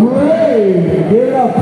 Brave. Give it up